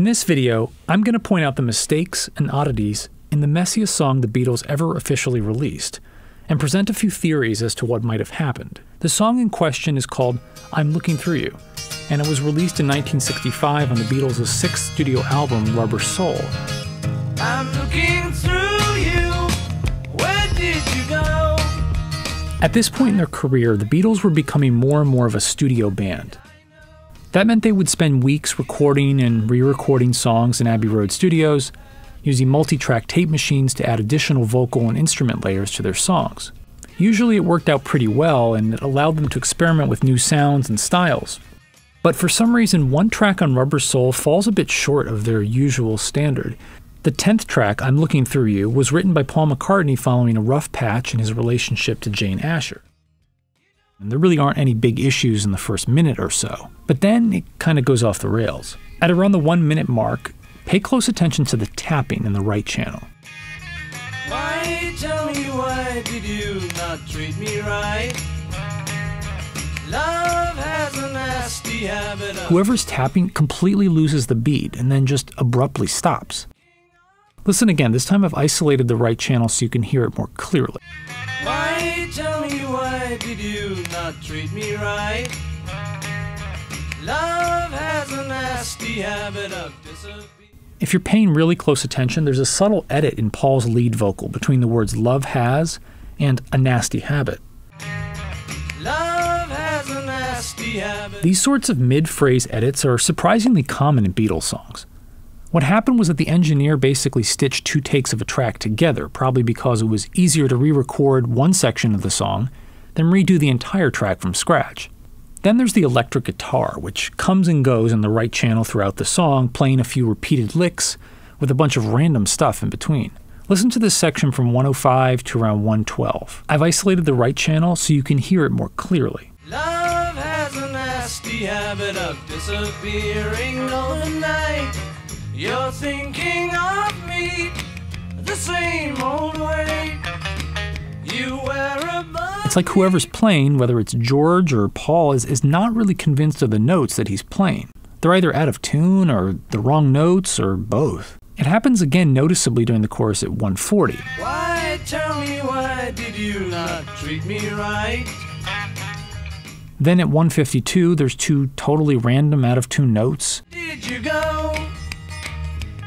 In this video, I'm going to point out the mistakes and oddities in the messiest song the Beatles ever officially released, and present a few theories as to what might have happened. The song in question is called I'm Looking Through You, and it was released in 1965 on the Beatles' sixth studio album, Rubber Soul. I'm looking through you, where did you go? At this point in their career, the Beatles were becoming more and more of a studio band. That meant they would spend weeks recording and re recording songs in Abbey Road studios, using multi track tape machines to add additional vocal and instrument layers to their songs. Usually it worked out pretty well and it allowed them to experiment with new sounds and styles. But for some reason, one track on Rubber Soul falls a bit short of their usual standard. The 10th track, I'm Looking Through You, was written by Paul McCartney following a rough patch in his relationship to Jane Asher. And there really aren't any big issues in the first minute or so. But then it kind of goes off the rails. At around the one minute mark, pay close attention to the tapping in the right channel. Why, tell me why did you not treat me right? Love has a nasty habit of... Whoever's tapping completely loses the beat and then just abruptly stops. Listen again, this time I've isolated the right channel so you can hear it more clearly. Why, tell me why did you not treat me right? Love has a nasty habit of disappearing. If you're paying really close attention, there's a subtle edit in Paul's lead vocal between the words love has and a nasty habit. Nasty habit. These sorts of mid phrase edits are surprisingly common in Beatles songs. What happened was that the engineer basically stitched two takes of a track together, probably because it was easier to re record one section of the song than redo the entire track from scratch. Then there's the electric guitar, which comes and goes in the right channel throughout the song, playing a few repeated licks with a bunch of random stuff in between. Listen to this section from 105 to around 112. I've isolated the right channel so you can hear it more clearly. Love has a nasty habit of disappearing overnight. You're thinking of me the same old way. You wear it's like whoever's playing, whether it's George or Paul, is, is not really convinced of the notes that he's playing. They're either out of tune or the wrong notes or both. It happens again noticeably during the chorus at 140. Why, tell me why did you not treat me right? Then at 152, there's two totally random out of tune notes. Did you go?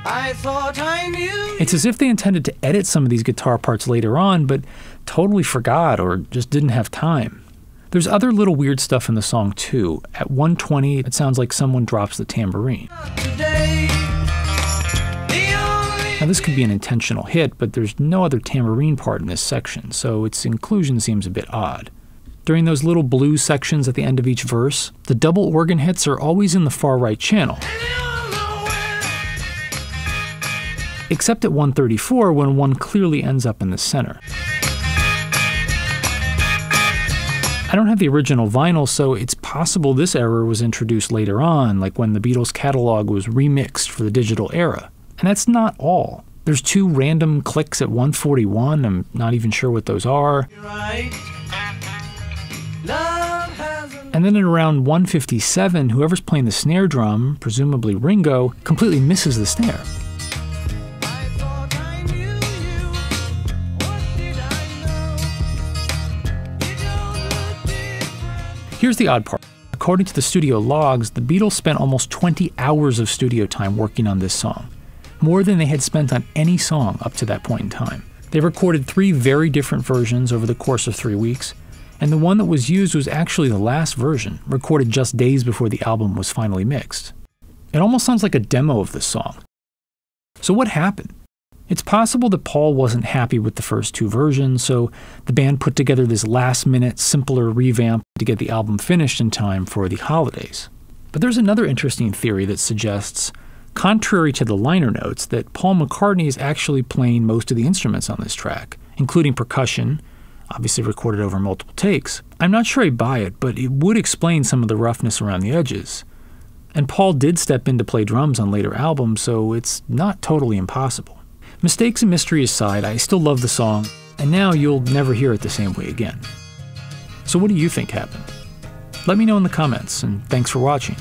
I thought I knew. It's as if they intended to edit some of these guitar parts later on, but totally forgot or just didn't have time. There's other little weird stuff in the song too. At 120, it sounds like someone drops the tambourine. Now, this could be an intentional hit, but there's no other tambourine part in this section, so its inclusion seems a bit odd. During those little blues sections at the end of each verse, the double organ hits are always in the far right channel. Except at 134 when one clearly ends up in the center. I don't have the original vinyl, so it's possible this error was introduced later on, like when the Beatles catalog was remixed for the digital era. And that's not all. There's two random clicks at 141. I'm not even sure what those are. And then at around 157, whoever's playing the snare drum, presumably Ringo, completely misses the snare. Here's the odd part. According to the studio logs, the Beatles spent almost 20 hours of studio time working on this song, more than they had spent on any song up to that point in time. They recorded three very different versions over the course of three weeks, and the one that was used was actually the last version, recorded just days before the album was finally mixed. It almost sounds like a demo of this song. So, what happened? It's possible that Paul wasn't happy with the first two versions, so the band put together this last minute, simpler revamp to get the album finished in time for the holidays. But there's another interesting theory that suggests, contrary to the liner notes, that Paul McCartney is actually playing most of the instruments on this track, including percussion, obviously recorded over multiple takes. I'm not sure I buy it, but it would explain some of the roughness around the edges. And Paul did step in to play drums on later albums, so it's not totally impossible. Mistakes and mystery aside, I still love the song, and now you'll never hear it the same way again. So, what do you think happened? Let me know in the comments, and thanks for watching.